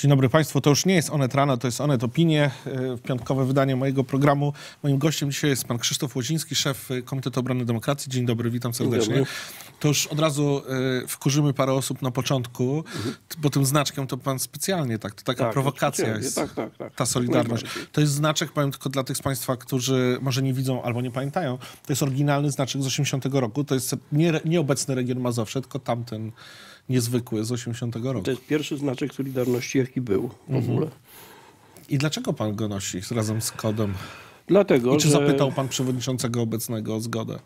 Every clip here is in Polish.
Dzień dobry Państwu. To już nie jest Onet Rano, to jest Onet Opinie, e, piątkowe wydanie mojego programu. Moim gościem dzisiaj jest pan Krzysztof Łoziński, szef e, Komitetu Obrony Demokracji. Dzień dobry, witam serdecznie. dobry. To już od razu e, wkurzymy parę osób na początku, bo tym znaczkiem to pan specjalnie, tak, to taka Mhm. Tak, prowokacja jest. Tak, tak, tak. Ta solidarność. To jest znaczek, powiem tylko dla tych z Państwa, którzy może nie widzą albo nie pamiętają, to jest oryginalny znaczek z 80 roku. To jest nie, nieobecny region Mazowsze, tylko tamten niezwykły z 80 roku. To jest pierwszy znaczek Solidarności, jaki był w Mhm. ogóle. I dlaczego pan go nosi razem z kodem? Dlatego, I czy że... zapytał pan przewodniczącego obecnego o zgodę?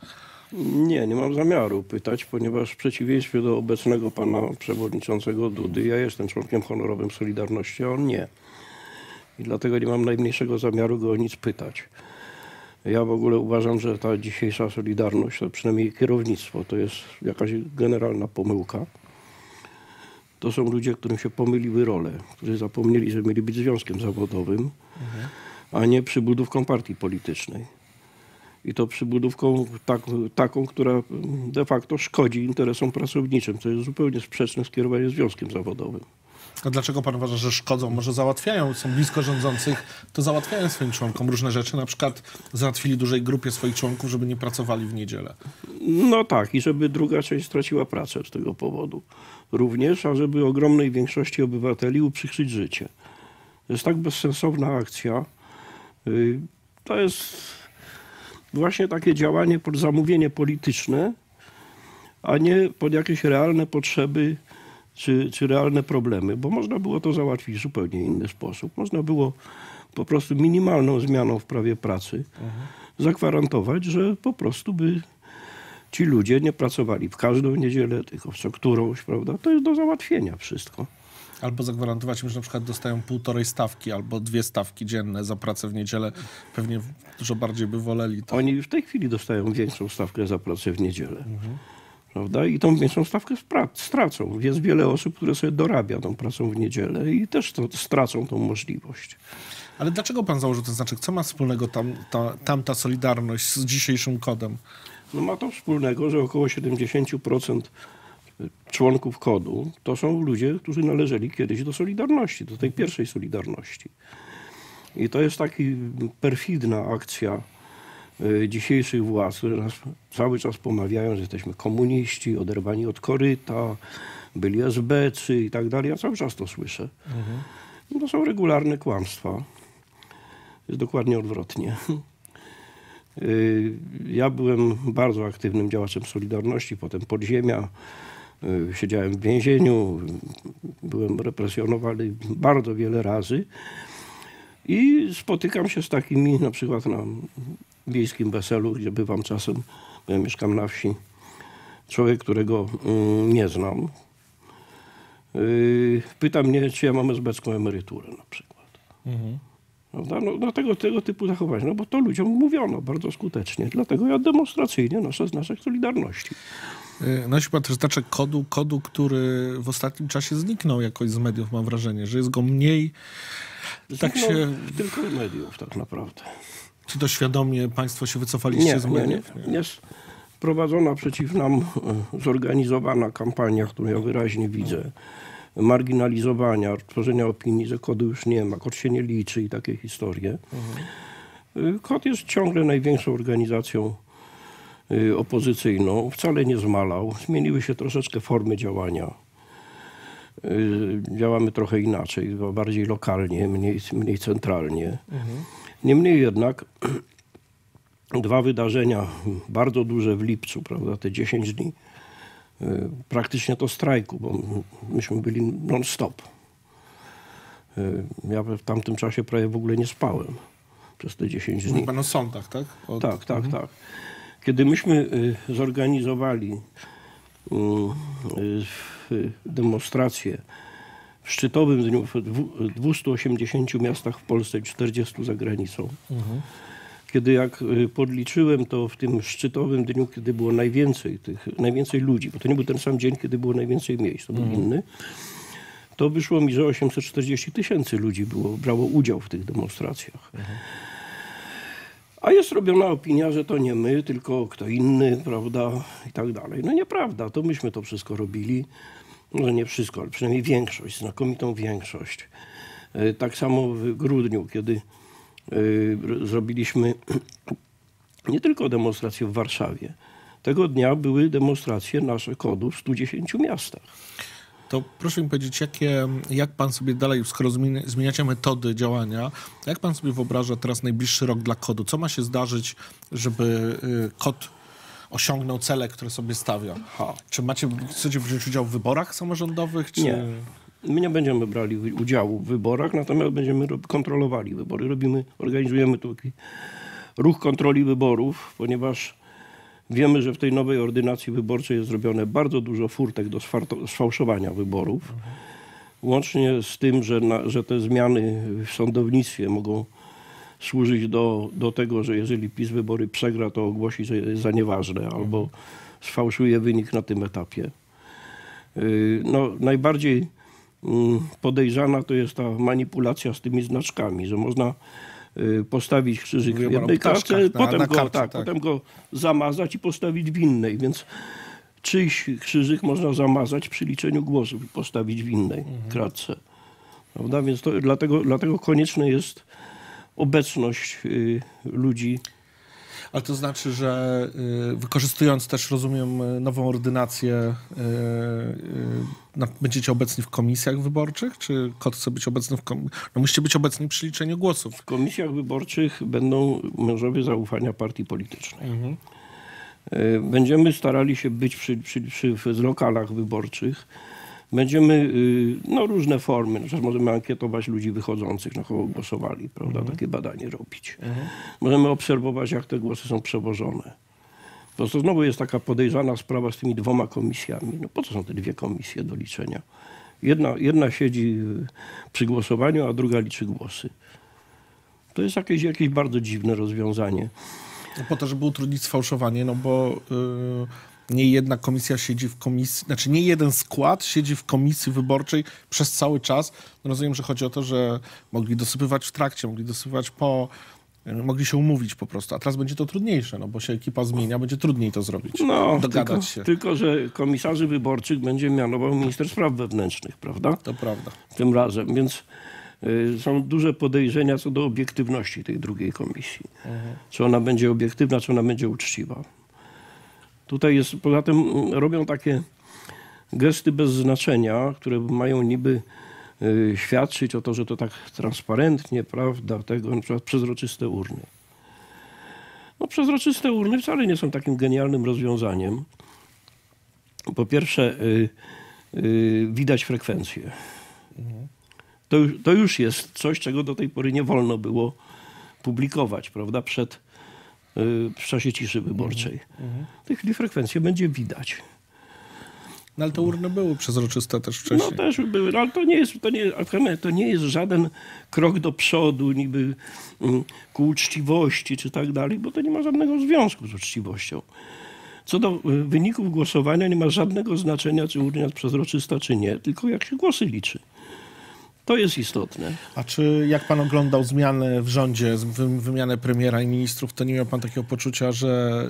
Nie, nie mam zamiaru pytać, ponieważ w przeciwieństwie do obecnego pana przewodniczącego Dudy, ja jestem członkiem honorowym Solidarności, a on nie. I dlatego nie mam najmniejszego zamiaru go o nic pytać. Ja w ogóle uważam, że ta dzisiejsza Solidarność, to przynajmniej kierownictwo, to jest jakaś generalna pomyłka. To są ludzie, którym się pomyliły role, którzy zapomnieli, że mieli być związkiem zawodowym, a nie przybudówką partii politycznej. I to przybudówką tak, taką, która de facto szkodzi interesom pracowniczym, co jest zupełnie sprzeczne z kierowaniem związkiem zawodowym. A dlaczego pan uważa, że szkodzą? Może załatwiają, są blisko rządzących, to załatwiają swoim członkom różne rzeczy. Na przykład załatwili dużej grupie swoich członków, żeby nie pracowali w niedzielę. No tak, i żeby druga część straciła pracę z tego powodu. Również, a żeby ogromnej większości obywateli uprzykrzyć życie. To jest tak bezsensowna akcja. Yy, To jest właśnie takie działanie pod zamówienie polityczne, a nie pod jakieś realne potrzeby czy, czy realne problemy, bo można było to załatwić w zupełnie inny sposób. Można było po prostu minimalną zmianą w prawie pracy zagwarantować, że po prostu by ci ludzie nie pracowali w każdą niedzielę, tylko w co którąś, prawda? To jest do załatwienia wszystko. Albo zagwarantować im, że na przykład dostają półtorej stawki albo dwie stawki dzienne za pracę w niedzielę. Pewnie dużo bardziej by woleli to. Oni w tej chwili dostają większą stawkę za pracę w niedzielę. Prawda? I tą większą stawkę stracą. Jest wiele osób, które sobie dorabia tą pracą w niedzielę i też to, stracą tą możliwość. Ale dlaczego pan założył ten znaczek? Co ma wspólnego tam, ta, tamta solidarność z dzisiejszym kodem? No ma to wspólnego, że około 70% członków kodu to są ludzie, którzy należeli kiedyś do Solidarności, do tej pierwszej Solidarności. I to jest taka perfidna akcja dzisiejszych władz, które nas cały czas pomawiają, że jesteśmy komuniści, oderwani od koryta, byli SB-cy i tak dalej. Ja cały czas to słyszę. No To są regularne kłamstwa. Jest dokładnie odwrotnie. Y, Ja byłem bardzo aktywnym działaczem Solidarności, potem podziemia. Y, Siedziałem w więzieniu, y, byłem represjonowany bardzo wiele razy. I spotykam się z takimi, na przykład na wiejskim weselu, gdzie bywam czasem, bo ja mieszkam na wsi. Człowiek, którego mm, nie znam, y, pyta mnie, czy ja mam esbecką emeryturę na przykład. Prawda? No, no tego, tego typu zachowania, no bo to ludziom mówiono bardzo skutecznie. Dlatego ja demonstracyjnie noszę znaczek Solidarności. Y, Nosi pan też znaczek kodu, kodu, który w ostatnim czasie zniknął jakoś z mediów, mam wrażenie, że jest go mniej. Tak się, Tylko mediów tak naprawdę. Czy to świadomie państwo się wycofaliście Nie, z nie, nie. mediów? Jest prowadzona przeciw nam e, zorganizowana kampania, którą ja wyraźnie widzę. Marginalizowania, tworzenia opinii, że kodu już nie ma, kod się nie liczy i takie historie. Y, Kod jest ciągle największą organizacją y, opozycyjną. Wcale nie zmalał. Zmieniły się troszeczkę formy działania. Działamy trochę inaczej, bardziej lokalnie, mniej, mniej centralnie. Niemniej jednak dwa wydarzenia bardzo duże w lipcu, prawda, te 10 dni, y, praktycznie to strajku, bo myśmy byli non-stop. Y, Ja w tamtym czasie prawie w ogóle nie spałem przez te 10 dni. Mówi pan o sądach, tak? O, Tak, tak, tak. Kiedy myśmy y, zorganizowali demonstrację w szczytowym dniu w dwu- 280 miastach w Polsce i 40 za granicą, kiedy jak y, podliczyłem to w tym szczytowym dniu, kiedy było najwięcej tych, najwięcej ludzi, bo to nie był ten sam dzień, kiedy było najwięcej miejsc, to był inny, to wyszło mi, że 840 tysięcy ludzi było, brało udział w tych demonstracjach. A jest robiona opinia, że to nie my, tylko kto inny, prawda, i tak dalej. No nieprawda, to myśmy to wszystko robili. Może nie wszystko, ale przynajmniej większość, znakomitą większość. E, Tak samo w grudniu, kiedy e, zrobiliśmy nie tylko demonstracje w Warszawie. Tego dnia były demonstracje nasze kodu w 110 miastach. To proszę mi powiedzieć, jakie, jak pan sobie dalej, skoro zmieni- zmieniacie metody działania, jak pan sobie wyobraża teraz najbliższy rok dla kodu? Co ma się zdarzyć, żeby y, kod osiągnął cele, które sobie stawia? Ha. Czy macie, chcecie wziąć udział w wyborach samorządowych? Czy... Nie. My nie będziemy brali udziału w wyborach, natomiast będziemy kontrolowali wybory. Robimy, organizujemy tu ruch kontroli wyborów, ponieważ wiemy, że w tej nowej ordynacji wyborczej jest zrobione bardzo dużo furtek do sfałszowania wyborów. Łącznie z tym, że, na, że te zmiany w sądownictwie mogą służyć do, do tego, że jeżeli PiS wybory przegra, to ogłosi, że jest za nieważne albo sfałszuje wynik na tym etapie. Yy, No, najbardziej mm, podejrzana to jest ta manipulacja z tymi znaczkami, że można yy, postawić krzyżyk w Mówimy o jednej kartce, na- potem, na go, kartce, tak, tak. potem go zamazać i postawić w innej, więc czyjś krzyżyk można zamazać przy liczeniu głosów i postawić w innej Mhm. kratce. Prawda? Więc to, dlatego, dlatego konieczne jest obecność yy, ludzi Ale to znaczy, że y, wykorzystując też, rozumiem, y, nową ordynację, y, y, będziecie obecni w komisjach wyborczych? Czy kod chce być obecny w komisji? No musicie być obecni przy liczeniu głosów. W komisjach wyborczych będą mężowie zaufania partii politycznej. E, Będziemy starali się być przy, przy, przy, w lokalach wyborczych. Będziemy, y, no różne formy, na przykład możemy ankietować ludzi wychodzących, na kogo głosowali, prawda, takie badanie robić. Możemy obserwować, jak te głosy są przewożone. Po to znowu jest taka podejrzana sprawa z tymi dwoma komisjami. No po co są te dwie komisje do liczenia? Jedna, jedna siedzi y, przy głosowaniu, a druga liczy głosy. To jest jakieś, jakieś bardzo dziwne rozwiązanie. No po to, żeby utrudnić sfałszowanie, no bo y, nie jedna komisja siedzi w komisji, znaczy nie jeden skład siedzi w komisji wyborczej przez cały czas. Rozumiem, że chodzi o to, że mogli dosypywać w trakcie, mogli dosypywać po, mogli się umówić po prostu. A teraz będzie to trudniejsze, no bo się ekipa zmienia, będzie trudniej to zrobić. No, dogadać tylko, się. tylko, że komisarzy wyborczych będzie mianował minister spraw wewnętrznych, prawda? To prawda. Tym razem, więc y, są duże podejrzenia co do obiektywności tej drugiej komisji. Czy ona będzie obiektywna, czy ona będzie uczciwa. Tutaj jest, poza tym mm, robią takie gesty bez znaczenia, które mają niby y, świadczyć o to, że to tak transparentnie, prawda, tego, na przykład przezroczyste urny. No przezroczyste urny wcale nie są takim genialnym rozwiązaniem. Po pierwsze, y, y, widać frekwencję. To, to już jest coś, czego do tej pory nie wolno było publikować, prawda, przed, w czasie ciszy wyborczej. W tej chwili frekwencję będzie widać. No ale te urny były przezroczyste też wcześniej. No też były, no, ale to nie, jest, to, nie, ale to nie jest żaden krok do przodu, niby mm, ku uczciwości czy tak dalej, bo to nie ma żadnego związku z uczciwością. Co do y, wyników głosowania nie ma żadnego znaczenia, czy urna jest przezroczysta, czy nie, tylko jak się głosy liczy. To jest istotne. A czy jak pan oglądał zmiany w rządzie, wymianę premiera i ministrów, to nie miał pan takiego poczucia, że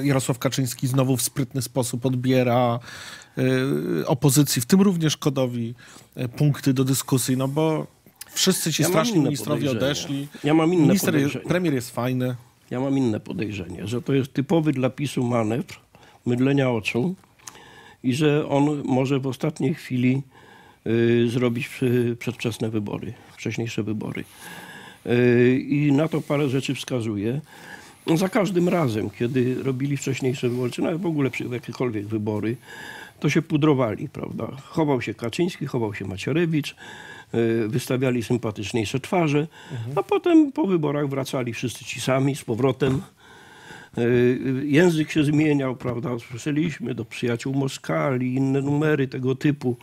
y, Jarosław Kaczyński znowu w sprytny sposób odbiera y, opozycji, w tym również Kodowi, y, punkty do dyskusji? No bo wszyscy ci Ja straszni ministrowie odeszli. Ja mam inne Minister, premier jest fajny. Ja mam inne podejrzenie, że to jest typowy dla PiSu manewr mydlenia oczu i że on może w ostatniej chwili zrobić przy, przedwczesne wybory, wcześniejsze wybory. Y, I na to parę rzeczy wskazuje. No, Za każdym razem, kiedy robili wcześniejsze wybory, czy nawet w ogóle jakiekolwiek wybory, to się pudrowali, prawda? Chował się Kaczyński, chował się Macierewicz, y, wystawiali sympatyczniejsze twarze, a potem po wyborach wracali wszyscy ci sami z powrotem. Y, Język się zmieniał, prawda? Słyszeliśmy do przyjaciół Moskali, inne numery tego typu.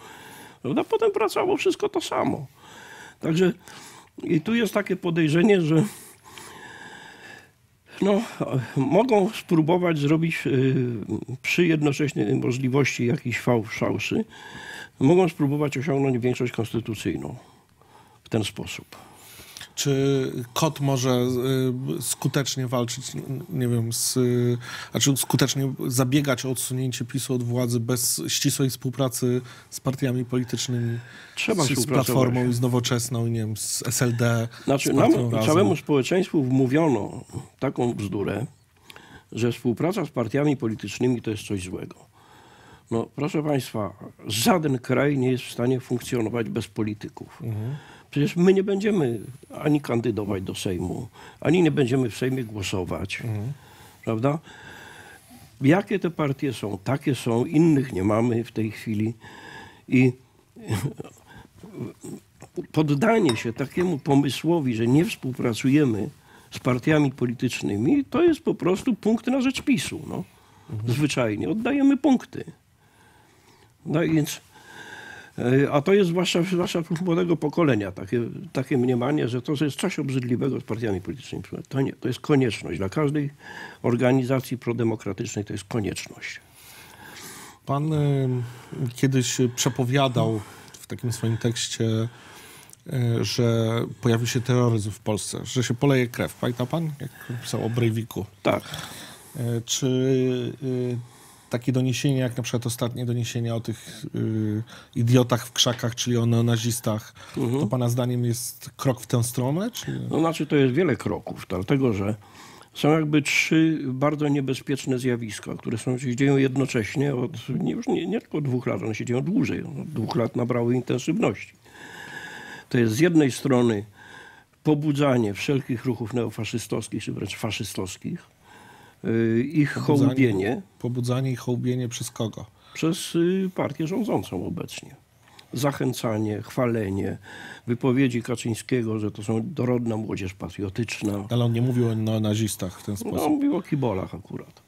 Prawda? Potem wracało wszystko to samo. Także i tu jest takie podejrzenie, że no, mogą spróbować zrobić y, przy jednoczesnej możliwości jakichś fałszy, mogą spróbować osiągnąć większość konstytucyjną w ten sposób. Czy KOT może y, skutecznie walczyć, nie wiem, z, znaczy skutecznie zabiegać o odsunięcie PiSu od władzy bez ścisłej współpracy z partiami politycznymi, Trzeba z, z. Platformą i z Nowoczesną, i nie wiem, z SLD, Znaczy, z nam, całemu społeczeństwu wmówiono taką bzdurę, że współpraca z partiami politycznymi to jest coś złego. No, proszę Państwa, żaden kraj nie jest w stanie funkcjonować bez polityków. Przecież my nie będziemy ani kandydować do Sejmu, ani nie będziemy w Sejmie głosować. Prawda? Jakie te partie są? Takie są, innych nie mamy w tej chwili. I poddanie się takiemu pomysłowi, że nie współpracujemy z partiami politycznymi, to jest po prostu punkt na rzecz PiSu. No. Zwyczajnie oddajemy punkty. No więc, a to jest zwłaszcza, zwłaszcza wśród młodego pokolenia takie, takie mniemanie, że to jest coś obrzydliwego z partiami politycznymi. To nie, to jest konieczność. Dla każdej organizacji prodemokratycznej to jest konieczność. Pan y, kiedyś przepowiadał w takim swoim tekście, y, że pojawi się terroryzm w Polsce, że się poleje krew. Pamięta pan, jak pisał o Breiviku? Tak. Czy takie doniesienia, jak na przykład ostatnie doniesienia o tych y, idiotach w krzakach, czyli o neonazistach, to pana zdaniem jest krok w tę stronę? Czy... No znaczy to jest wiele kroków, dlatego że są jakby trzy bardzo niebezpieczne zjawiska, które są, się dzieją jednocześnie od nie, już nie, nie tylko dwóch lat, one się dzieją dłużej. Od dwóch lat nabrały intensywności. To jest z jednej strony pobudzanie wszelkich ruchów neofaszystowskich, czy wręcz faszystowskich, yy, ich hołbienie Pobudzanie i hołbienie przez kogo? przez y, partię rządzącą obecnie. Zachęcanie, chwalenie, wypowiedzi Kaczyńskiego, że to są dorodna młodzież patriotyczna. Ale on nie mówił o neonazistach w ten No, sposób. on mówił o kibolach akurat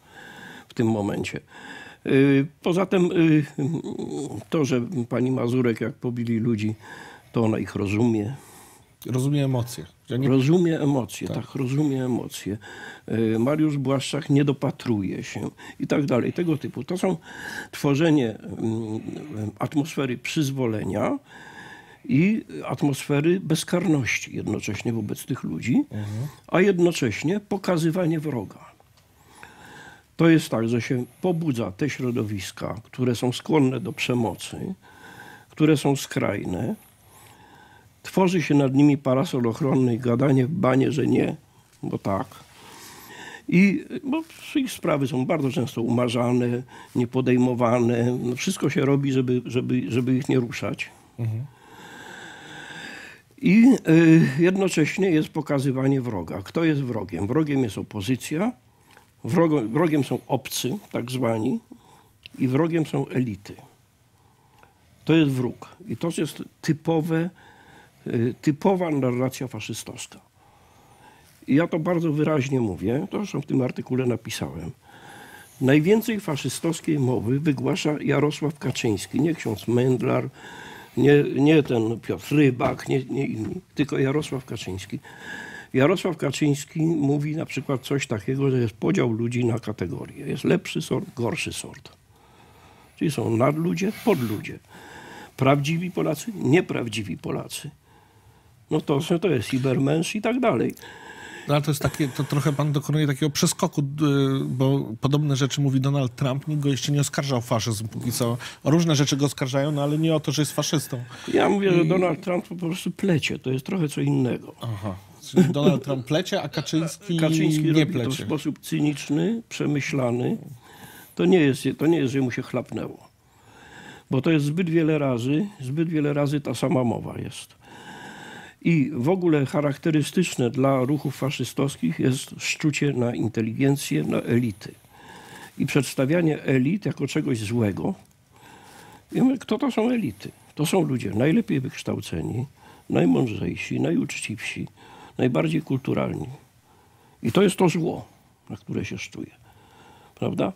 w tym momencie. Y, Poza tym y, to, że pani Mazurek jak pobili ludzi, to ona ich rozumie. Rozumie emocje. Nie... Rozumie emocje, tak. rozumie emocje. Y, Mariusz Błaszczak nie dopatruje się i tak dalej, tego typu. To są tworzenie mm, atmosfery przyzwolenia i atmosfery bezkarności jednocześnie wobec tych ludzi, a jednocześnie pokazywanie wroga. To jest tak, że się pobudza te środowiska, które są skłonne do przemocy, które są skrajne, tworzy się nad nimi parasol ochronny i gadanie w banie, że nie, bo tak. I bo ich sprawy są bardzo często umarzane, niepodejmowane. No wszystko się robi, żeby, żeby, żeby ich nie ruszać. I y, jednocześnie jest pokazywanie wroga. Kto jest wrogiem? Wrogiem jest opozycja, wrogo, wrogiem są obcy, tak zwani, i wrogiem są elity. To jest wróg. I to jest typowe, typowa narracja faszystowska. I ja to bardzo wyraźnie mówię, to zresztą w tym artykule napisałem. Najwięcej faszystowskiej mowy wygłasza Jarosław Kaczyński, nie ksiądz Mędlar, nie, nie ten Piotr Rybak, nie, nie inni, tylko Jarosław Kaczyński. Jarosław Kaczyński mówi na przykład coś takiego, że jest podział ludzi na kategorie. Jest lepszy sort, gorszy sort. Czyli są nadludzie, podludzie. Prawdziwi Polacy, nieprawdziwi Polacy. No to, to jest Ibermensch i tak dalej. No, ale to jest takie, to trochę pan dokonuje takiego przeskoku, bo podobne rzeczy mówi Donald Trump. Nikt go jeszcze nie oskarżał o faszyzm póki co. O różne rzeczy go oskarżają, no ale nie o to, że jest faszystą. Ja mówię, że Donald Trump po prostu plecie. To jest trochę co innego. Aha. Czyli Donald Trump plecie, a Kaczyński, Kaczyński nie robi to w plecie. sposób cyniczny, przemyślany. To nie, jest, to nie jest, że mu się chlapnęło. Bo to jest zbyt wiele razy, zbyt wiele razy ta sama mowa jest. I w ogóle charakterystyczne dla ruchów faszystowskich jest szczucie na inteligencję, na elity. I przedstawianie elit jako czegoś złego. Mówię, kto to są elity? To są ludzie najlepiej wykształceni, najmądrzejsi, najuczciwsi, najbardziej kulturalni. I to jest to zło, na które się szczuje. Prawda?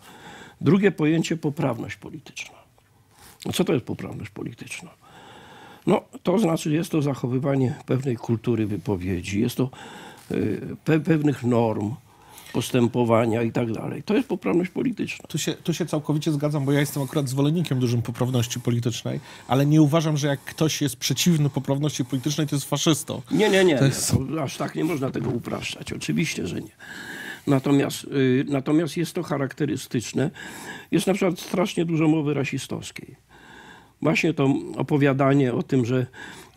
Drugie pojęcie poprawność polityczna. A co to jest poprawność polityczna? No, to znaczy jest to zachowywanie pewnej kultury wypowiedzi, jest to y, pe pewnych norm, postępowania i tak dalej. To jest poprawność polityczna. Tu się, tu się całkowicie zgadzam, bo ja jestem akurat zwolennikiem dużym poprawności politycznej, ale nie uważam, że jak ktoś jest przeciwny poprawności politycznej, to jest faszystą. Nie, nie, nie. nie. To aż tak nie można tego upraszczać. Oczywiście, że nie. Natomiast, y, natomiast jest to charakterystyczne. Jest na przykład strasznie dużo mowy rasistowskiej. Właśnie to opowiadanie o tym, że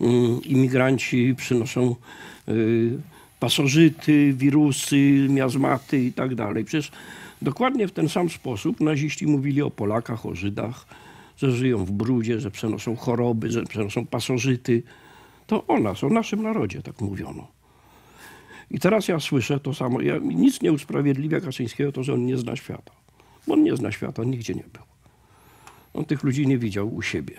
y, imigranci przynoszą y, pasożyty, wirusy, miazmaty i tak dalej. Przecież dokładnie w ten sam sposób naziści mówili o Polakach, o Żydach, że żyją w brudzie, że przenoszą choroby, że przenoszą pasożyty. To o nas, o naszym narodzie tak mówiono. I teraz ja słyszę to samo. Ja, nic nie usprawiedliwia Kaczyńskiego to, że on nie zna świata. Bo on nie zna świata, nigdzie nie był. On tych ludzi nie widział u siebie.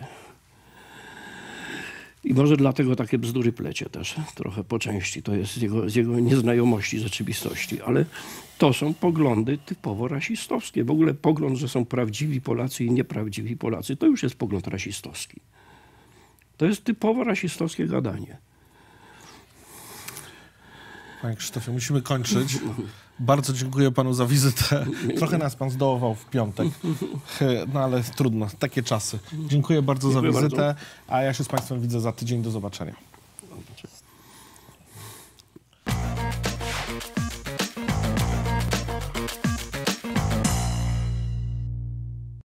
I może dlatego takie bzdury plecie też trochę po części. To jest z jego, z jego nieznajomości rzeczywistości. Ale to są poglądy typowo rasistowskie. W ogóle pogląd, że są prawdziwi Polacy i nieprawdziwi Polacy, to już jest pogląd rasistowski. To jest typowo rasistowskie gadanie. Panie Krzysztofie, musimy kończyć. Bardzo dziękuję panu za wizytę. Trochę nas pan zdołował w piątek, no ale trudno, takie czasy. Dziękuję bardzo Dziękuję za wizytę, a ja się z państwem widzę za tydzień. Do zobaczenia.